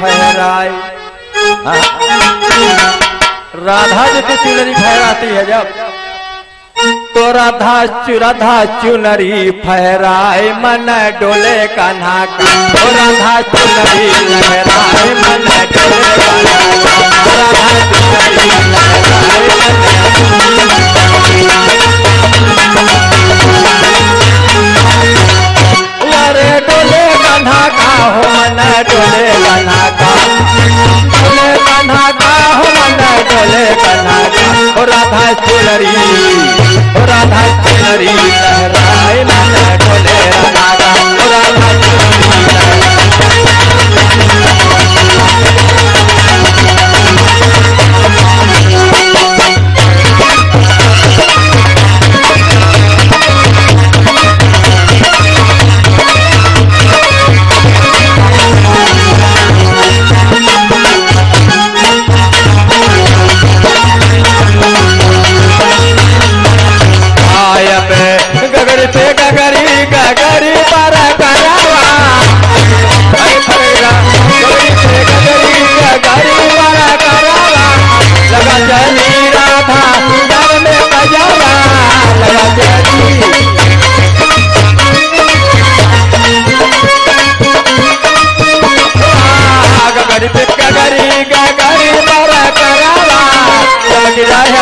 फहराए राधा जी की चुनरी फहराती है जब तो राधा चुराधा चुनरी फहराए, मन डोले कन्हा का तो राधा चुनरी फहराए, मन डोले कान्हा राधा चुनरी फहराए, मन डोले कान्हा का हो, मन डोले कान्हा बोले कन्हैया राधा चुनरी राधा चुनरी Did I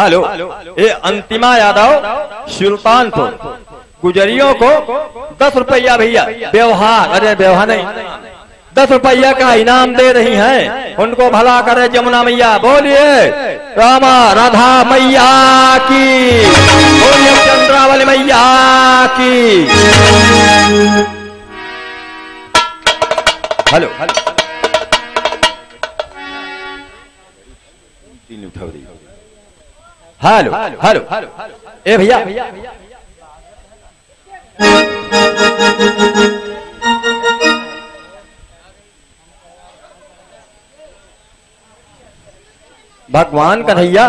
हेलो ये अंतिमा यादव सुल्तानपुर गुजरियों को दस रुपया भैया, व्यवहार, अरे, व्यवहार नहीं। दस रुपया का इनाम दे रही हैं। उनको भला करे जमुना मैया, बोलिए, रामा, राधा मैया की, बोलिए, चंद्रावली मैया की। हेलो। हेलो उठा रही हेलो हेलो ए भैया भगवान कन्हैया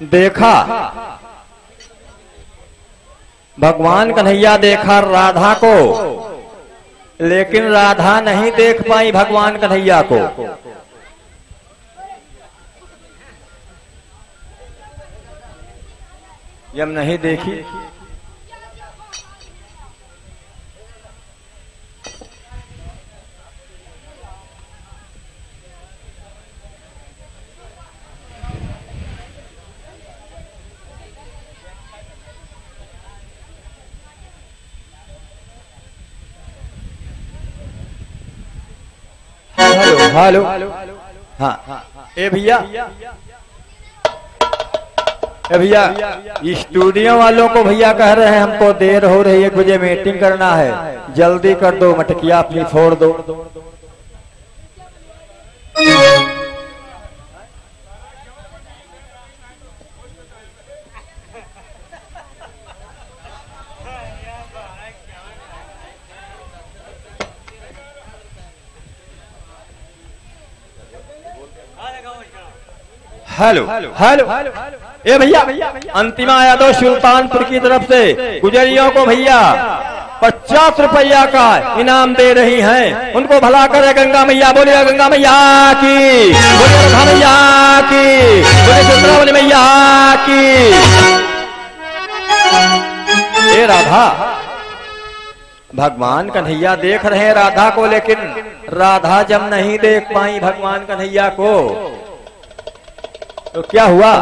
देखा। भगवान कन्हैया देखा राधा को। लेकिन राधा नहीं देख पाई भगवान कन्हैया को। जब नहीं देखी। Hello hello. हाँ। ए भैया। भैया स्टूडियो वालों को भैया कह रहे हैं हमको देर हो रही है मुझे मीटिंग करना है। जल्दी कर दो मटकिया अपनी छोड़ दो। हेलो। हेलो। हेलो। ए भैया अंतिमा यादव सुल्तानपुर की तरफ़ से। गुजरियों को भैया पचास रुपया का इनाम दे रही हैं। उनको भला करे गंगा मैया बोलिए गंगा मैया की। बोलिए राधा मैया की। बोलिए चंद्रावली मैया की। ए राधा भगवान कन्हैया देख रहे हैं राधा को लेकिन राधा जब नहीं देख पाई भगवान कन्हैया को तो क्या हुआ?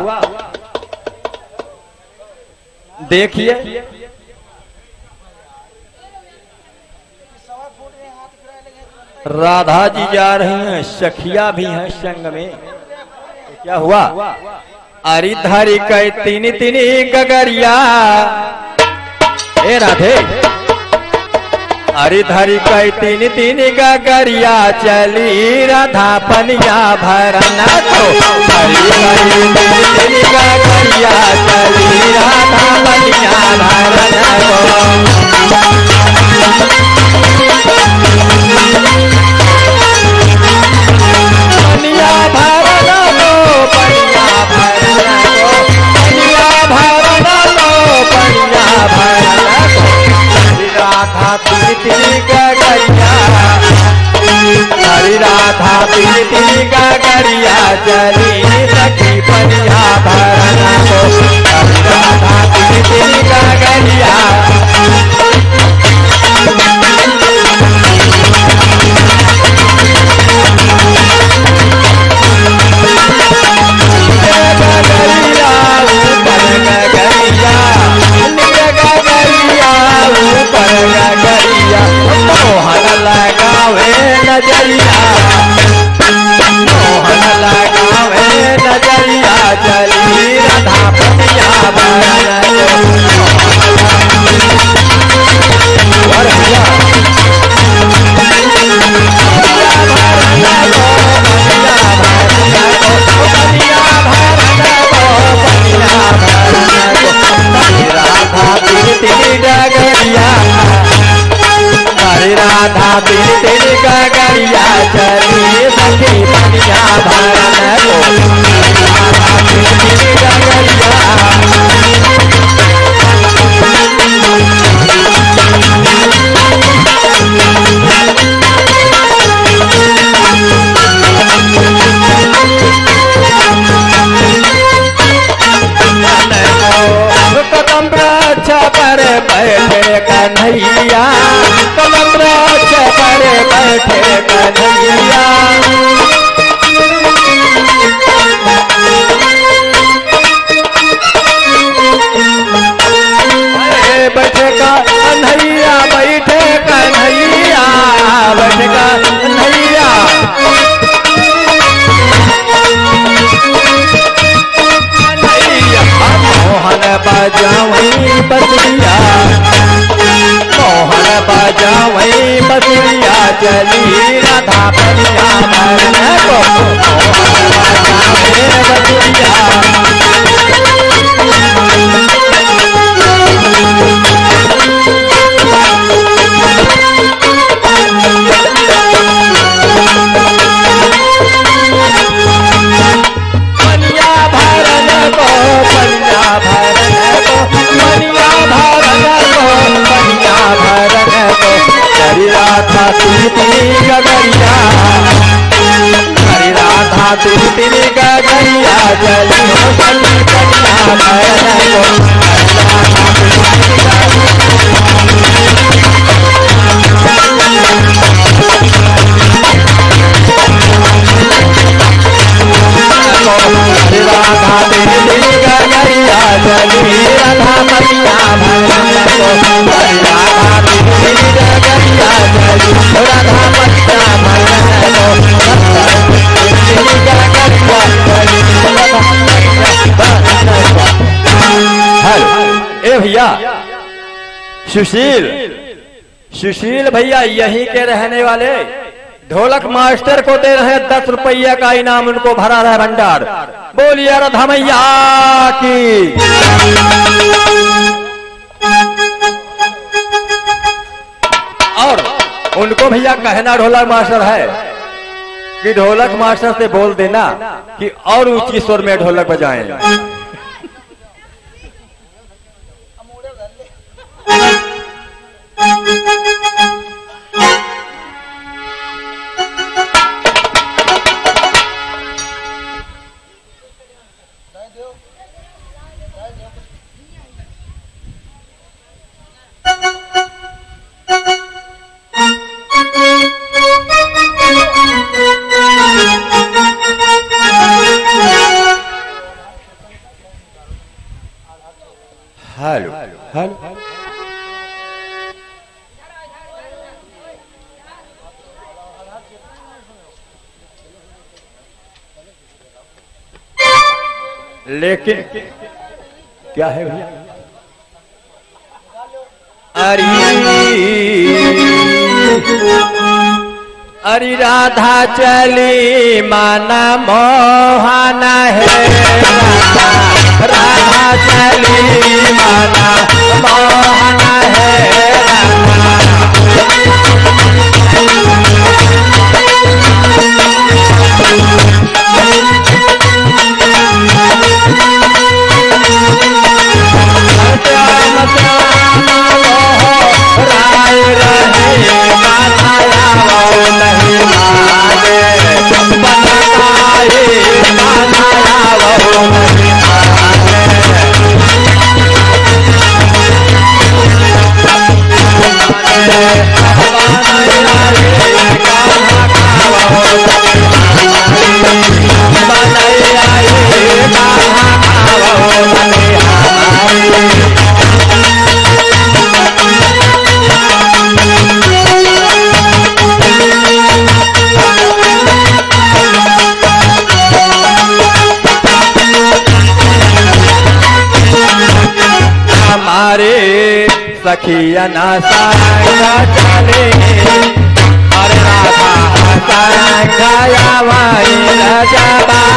देखिए। राधा जी जा रही हैं, सखिया भी हैं संग में। तो क्या हुआ? अरे धरी कई तीन तीन गगरिया ए राधे। अरे धरी कई तीन तीन गगरिया चली, राधा पनिया भरना तो। हरी कई तीन तीन गगरिया चली, राधा पनिया भरना तो। राधा तिरी गगरिया। हरी राधा तिरी गगरिया चली सखी पनिया भरना। तो हरि राधा गगरिया गगरिया। जल सुशील सुशील भैया, यहीं के रहने वाले, ढोलक मास्टर को दे रहे दस रुपया का इनाम, उनको भरा रहा है भंडार। बोलिए राधा मैया की। और उनको भैया कहना ढोलक मास्टर है कि ढोलक मास्टर से बोल देना कि और ऊँची स्वर में ढोलक बजाएँ। लेकिन क्या है भैया? अरे। अरे राधा चली माना मोहना है। राधा राधा चली माना मोहना है। सखिया ना सारा चले अरे राधा खाया वाई रजबाला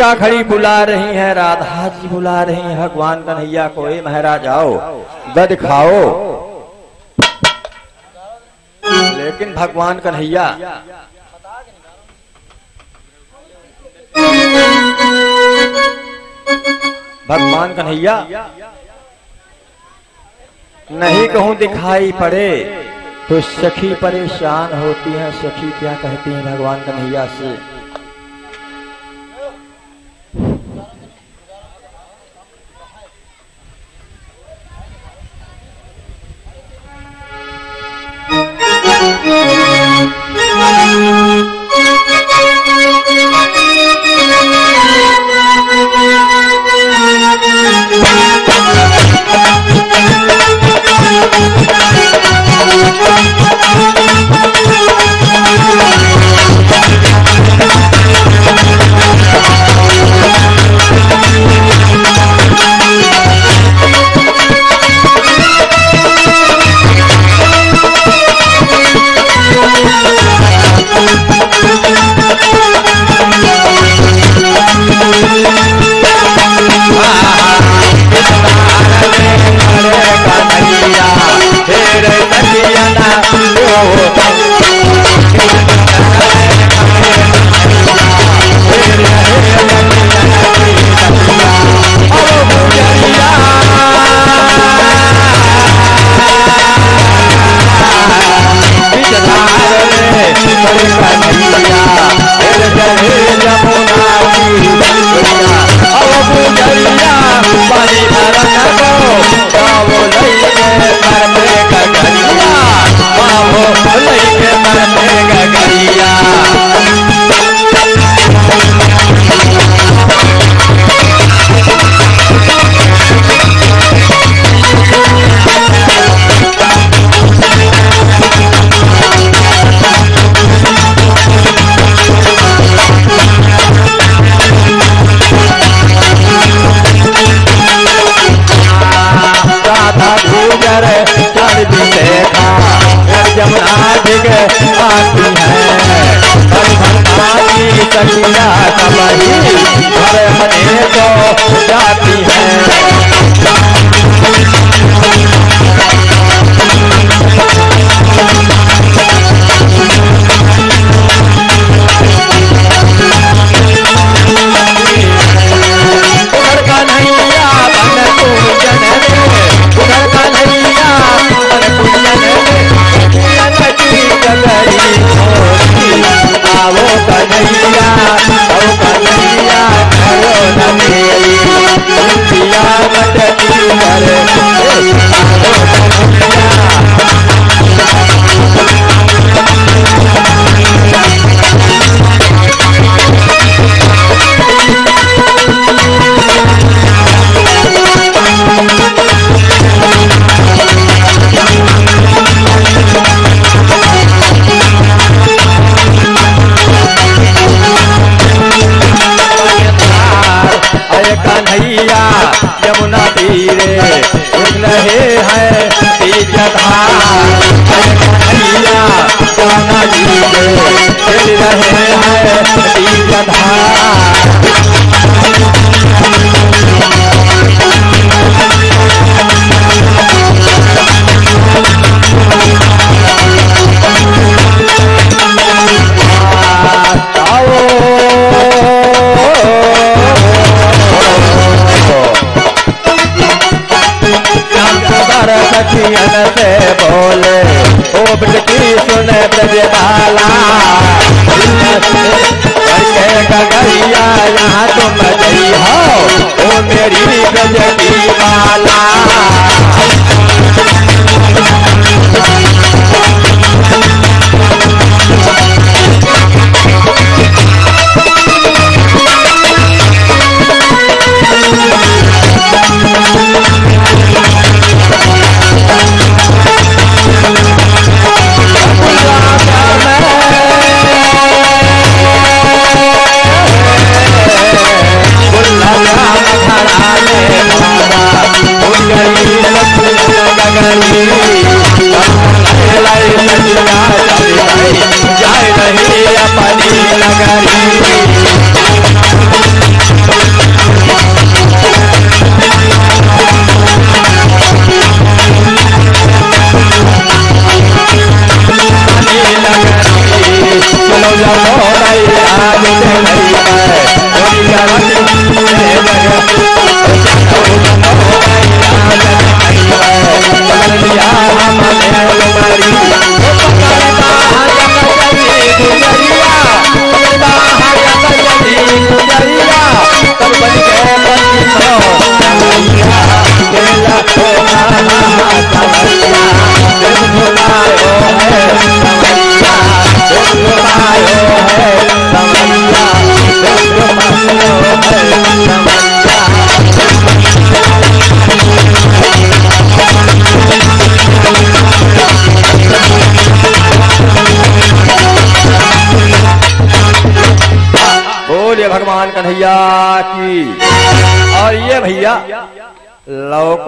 गोपिका खड़ी बुला रही है राधा जी बुला रही है, भगवान कन्हैया को, ए महाराज आओ दद खाओ। लेकिन भगवान कन्हैया भगवान कन्हैया, नहीं कहूँ दिखाई पड़े तो सखी परेशान होती हैं, सखी क्या कहती हैं, भगवान कन्हैया से? रहे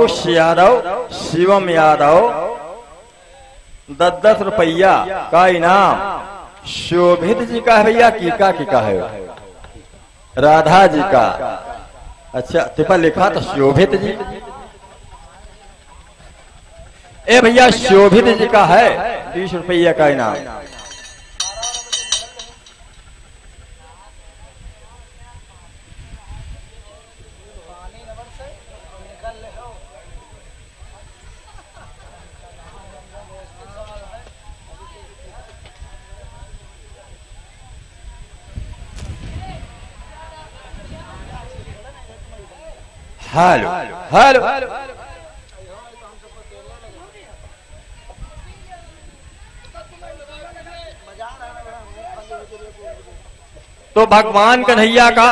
लवकुश यादव शिवम यादव दस दस रुपया का इनाम शोभित जी का है भैया कीका कीका है? राधा जी का। अच्छा तिपा लिखा तो शोभित जी। ए भैया, शोभित जी का है, बीस रुपया का इनाम हेलो हेलो तो भगवान कन्हैया का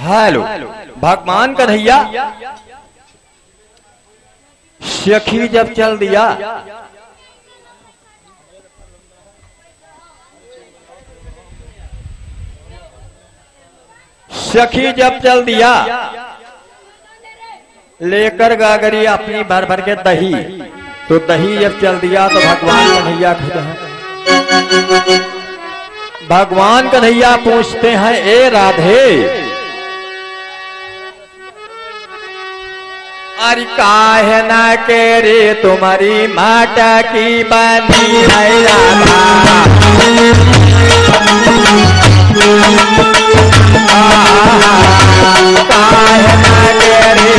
हेलो भगवान कन्हैया सखी जब चल दिया सखी जब चल दिया, लेकर गागरी अपनी भर भर के दही। तो दही जब चल दिया तो भगवान कन्हैया भगवान कन्हैया पूछते हैं, ए राधे अरे काहे ना के रे तुम्हारी माता की बनी है काहे तुम्हारी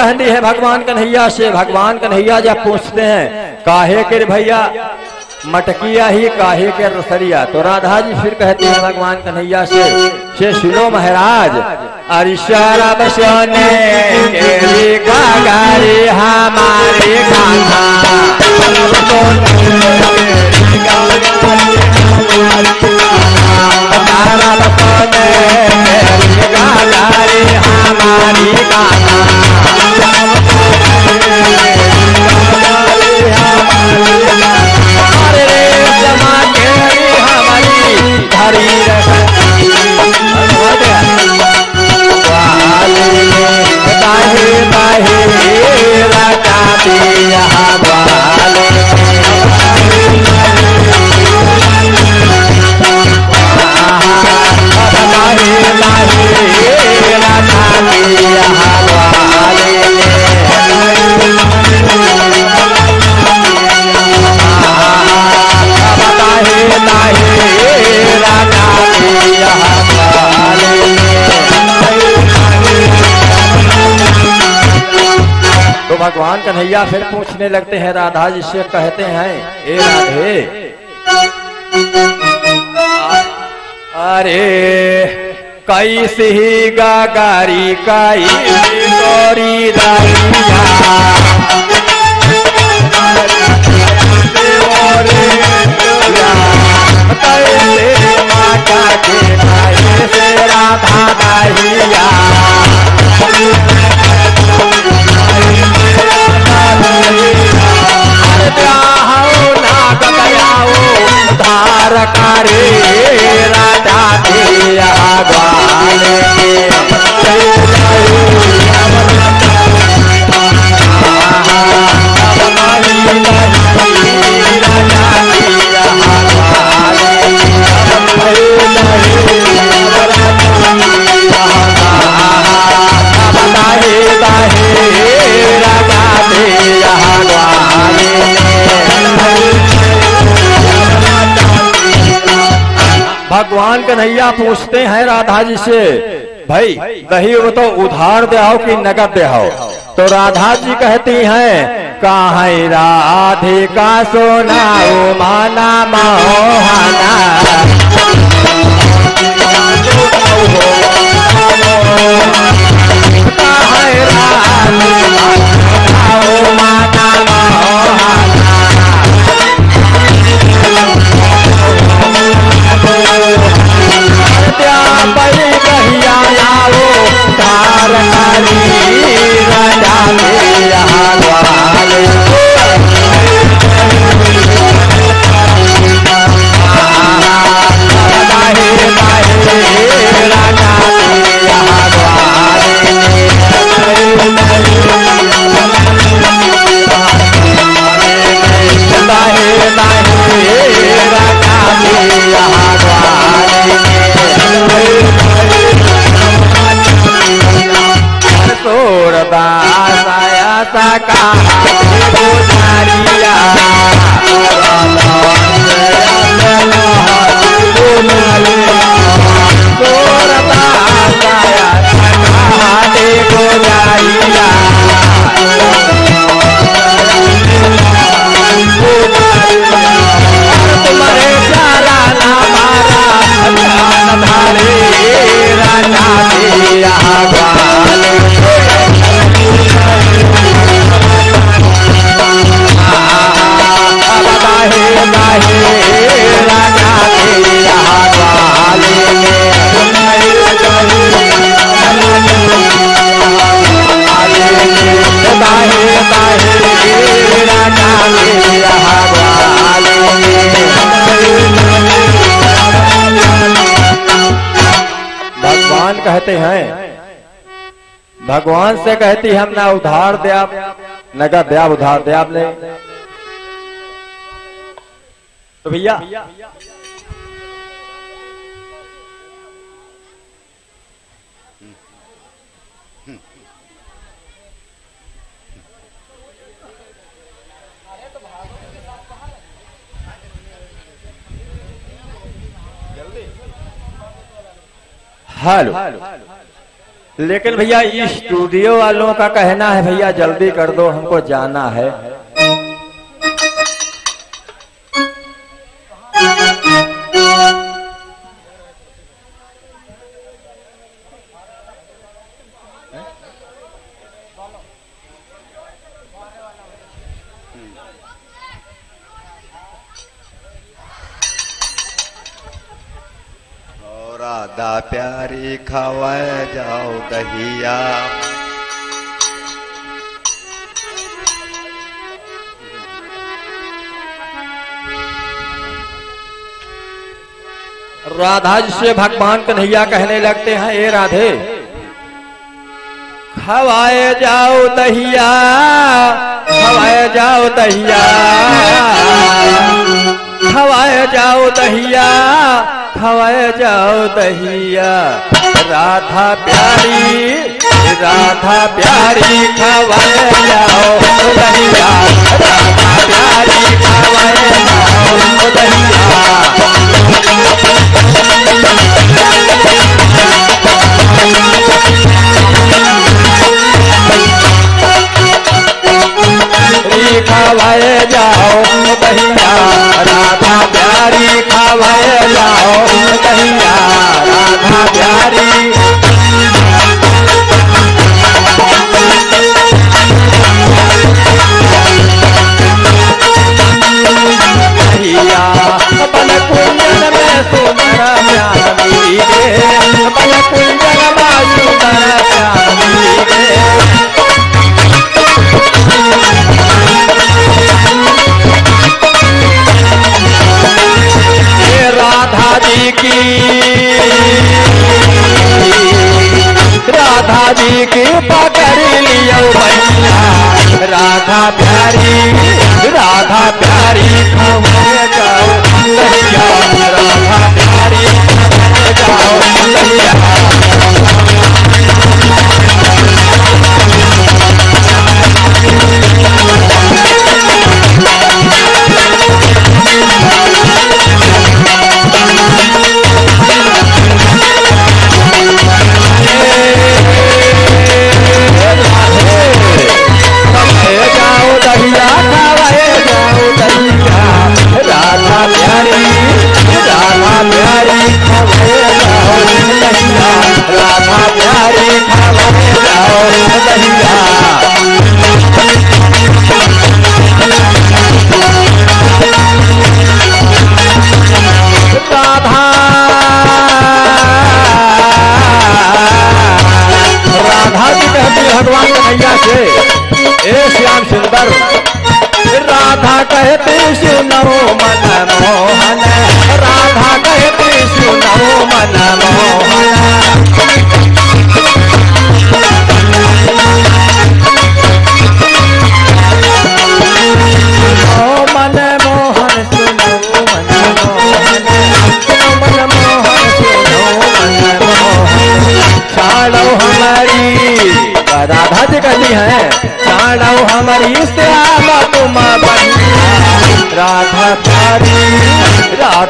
कहती है भगवान कन्हैया से, भगवान कन्हैया जब पूछते हैं, काहे के भैया? मटकिया ही काहे के रसरिया? तो राधा जी फिर कहती है भगवान कन्हैया से से सुनो महाराज अरिशारा बसोने हमारे हमारी गाना कन्हैया फिर पूछने लगते हैं, राधा जी से कहते हैं, ए राधे, अरे कैसे ही गागारी काई गौरी राधा दाहिया धार करे राधा दिया कन्हैया पूछते हैं राधा जी से, भाई दही वो तो उधार दे आओ कि नगद दे आओ? तो राधा जी कहती हैं, कहा राधे का सोना ओ माना मोहना? कहते हैं, भगवान से कहती हम ना उधार दे आप नगद दे आप उधार दे आप ले। तो भैया हेलो। लेकिन भैया स्टूडियो वालों का कहना है, भैया, जल्दी कर दो, हमको जाना है। राधा जी से भगवान कन्हैया कहने लगते हैं, ए राधे, खवाए जाओ दहिया, खवाए जाओ दहिया, खवाए जाओ दहिया, खवाए जाओ दहिया, राधा प्यारी राधा प्यारी, खवाए जाओ दहिया, राधा प्यारी, खवाए जाओ दहिया खवाए जाओ कहिया राधा प्यारी खवाए जाओ कहिया राधा प्यारी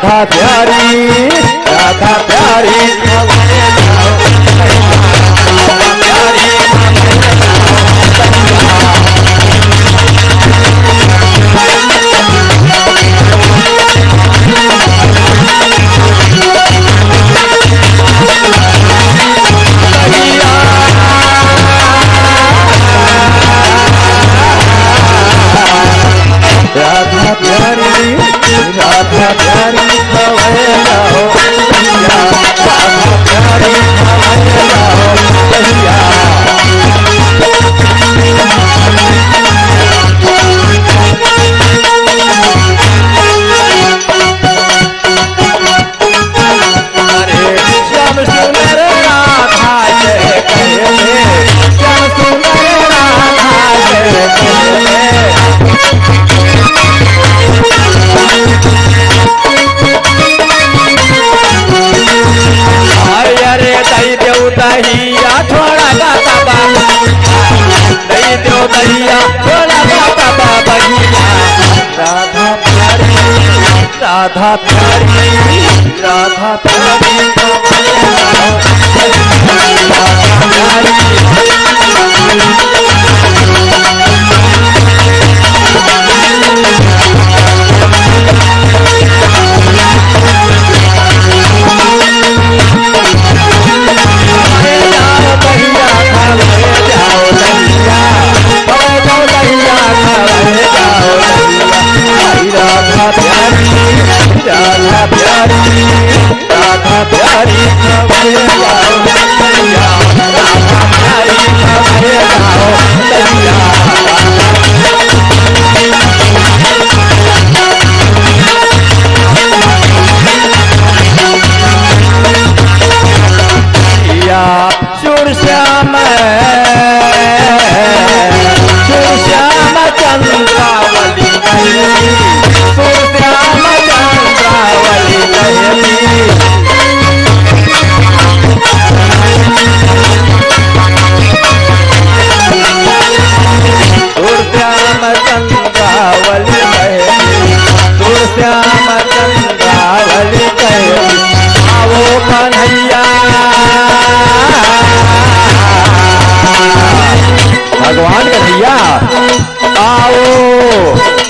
राधा प्यारी राधा प्यारी राधा प्यारी।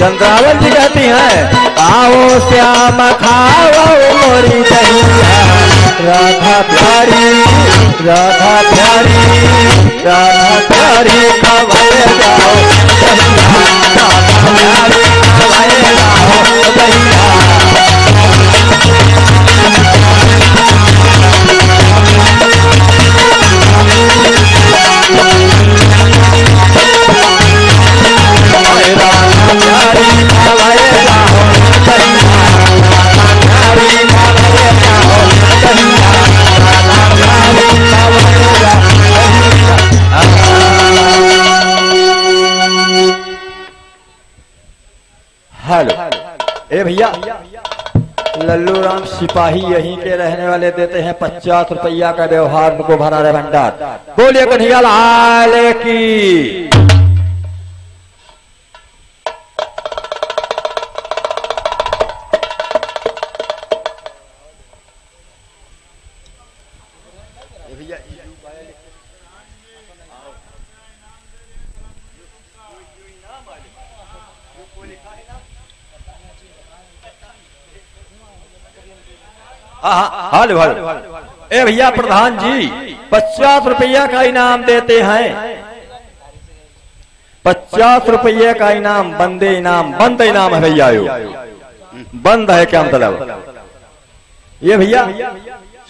चंद्रावल जी कहती हैं। आओ श्याम, खाओ मोरी दहिया। राधा प्यारी राधा प्यारी राधा प्यारी, खबर जाओ। भैया। लल्लू राम सिपाही यहीं के रहने वाले देते हैं पचास रुपया का व्यवहार उनको भरा रहे भंडार। बोलिए कन्हैया, लाल की। हाल हाल ए भैया, प्रधान जी, पचास रुपया का इनाम देते हैं। पचास रुपये का इनाम, बंदे इनाम, बंद इनाम है भैया बंद है क्या मतलब? ये भैया,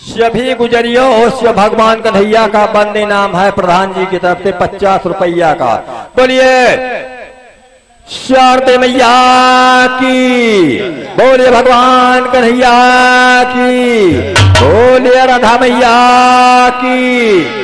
सभी गुजरियो और भगवान कन्हैया का बंद इनाम है प्रधान जी की तरफ़ से पचास रुपया का। बोलिए शारदे मैया की। बोले भगवान कन्हैया की। बोले राधा मैया की।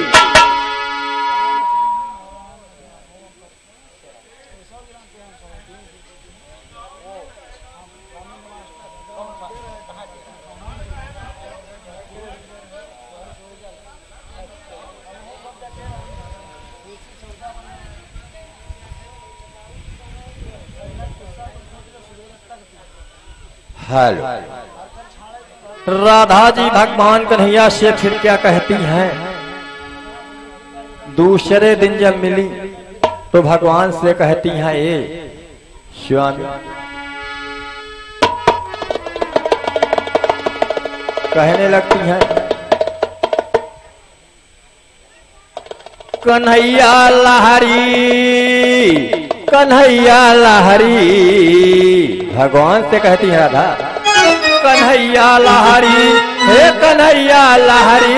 हेलो राधा जी भगवान कन्हैया से फिर क्या कहती हैं? दूसरे दिन जब मिली तो भगवान से कहती हैं ये स्वामी कहने लगती हैं, कन्हैया लहरी कन्हैया लहरी। भगवान से कहती है राधा, कन्हैया लहरी, हे कन्हैया लहरी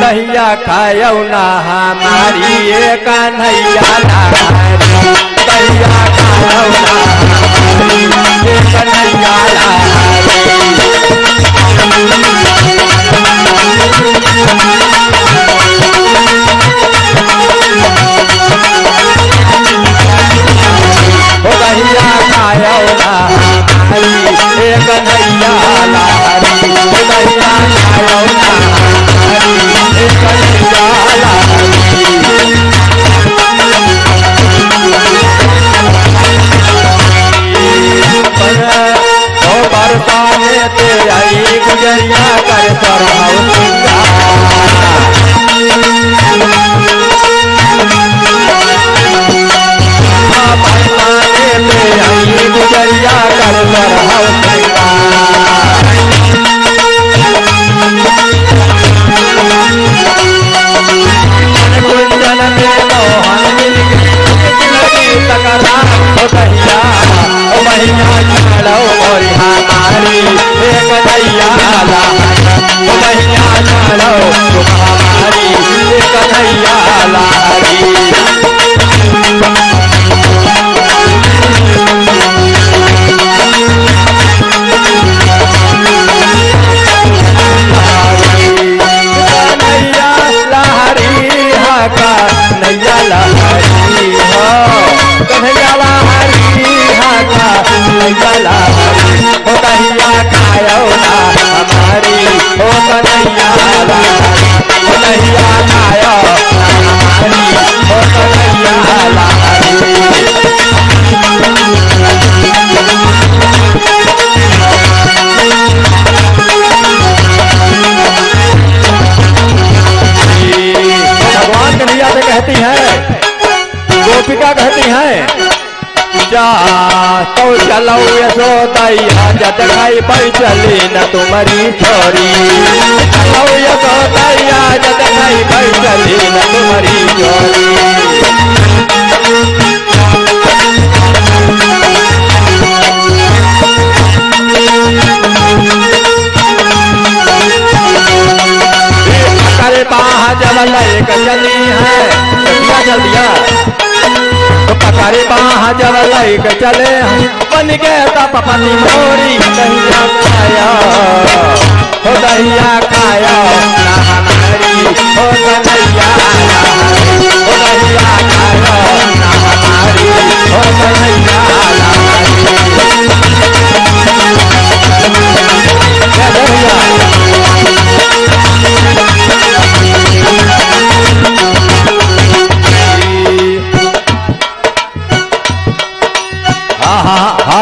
नैया खायौ ना हमारी, हे कन्हैया लहरी नैया खायौ ना हमारी, हे कन्हैया हो चलो यशोदैया जत खाई पर चली न तुम्हारी छोरी चलो यशोदैया जत खाई पर चली न तुम्हारी छोरी करे बाह जब लैक चली है क्या पकड़े बाह जब लैक चले बन गए तब पति मोरी कहिया खाया। हो दहिया खाया हमारी हो कन्हैया। हो दहिया खाया हमारी हो कन्हैया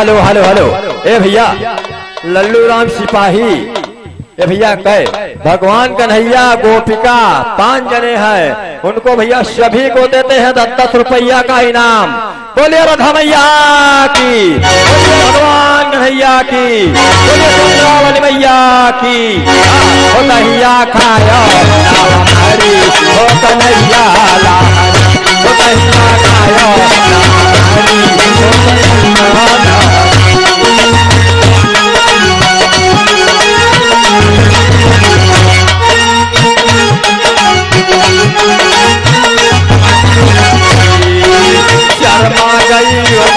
हेलो हेलो हेलो। ए भैया लल्लू राम सिपाही। ए भैया कह भगवान कन्हैया गोपिका पाँच जने हैं। उनको भैया सभी को देते हैं दस दस रुपया का इनाम। बोले राधा मैया की भगवान कन्हैया की बोले दुर्गा मैया की। हाँ, हो कन्हैया खाया कन्हैया कन्हैया खाया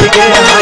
कन्हैया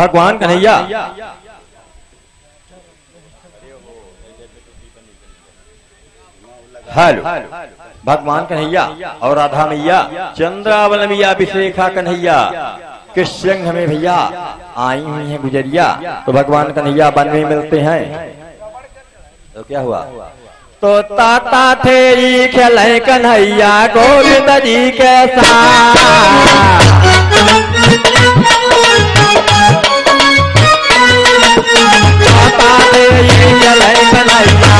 भगवान कन्हैया। हेलो। भगवान कन्हैया और राधा मैया चंद्रावल मैया विशेखा कन्हैया के संग हमें भैया, आई हुई है गुजरिया तो भगवान कन्हैया वन में मिलते हैं। तो क्या हुआ? तो ताता तेरी खेले कन्हैया, गोविंद जी के साथ। खेले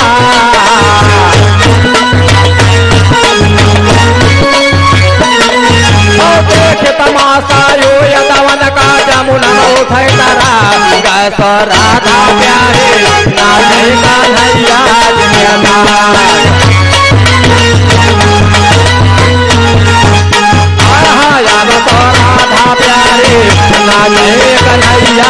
गैस राधा प्यारे नाचै कन्हैया तो राधा प्यारे नाचै कन्हैया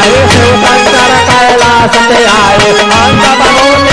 आए शिव शंकर कैलाश ते आए अंग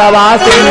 हीरा यादवा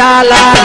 shala